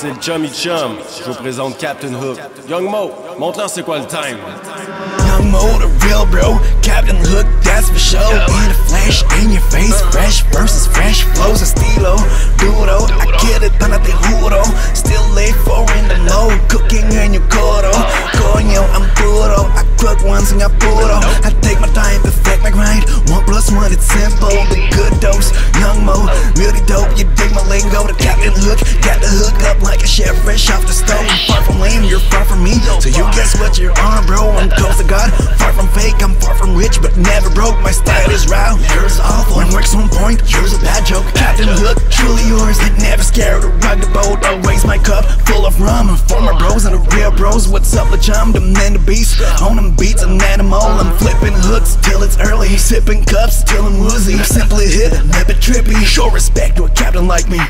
c'est le Chummy Chum. Je vous présente Captain Hook. Young Mo, montre-leur c'est quoi le time. Young Mo, the real bro. Captain Hook, that's for sure. In a flash, in your face, fresh versus fresh flows. Estilo, duro. I get it, tan te juro. Still late for in the mode. Cooking in your coro. Oh. Coño, I'm puro. Oh. I cook once one oh. Singapuro. I take my time, perfect my grind. One plus one, it's simple. The good dose. Young Mo, really hook up like a chef fresh off the stove. Far from lame, you're far from me. So you guess what you are, on, bro? I'm close to God. Far from fake, I'm far from rich, but never broke. My style is raw, yours awful. When work's on point, yours a bad joke. Captain Hook, truly yours, and never scared to rock the boat. Always my cup full of rum. For my bros and the real bros, what's up, the LeChum? The man, the beast. On them beats, an animal. I'm flipping hooks till it's early. Sipping cups till I'm woozy. Simply hit, never trippy. Show respect to a captain like me.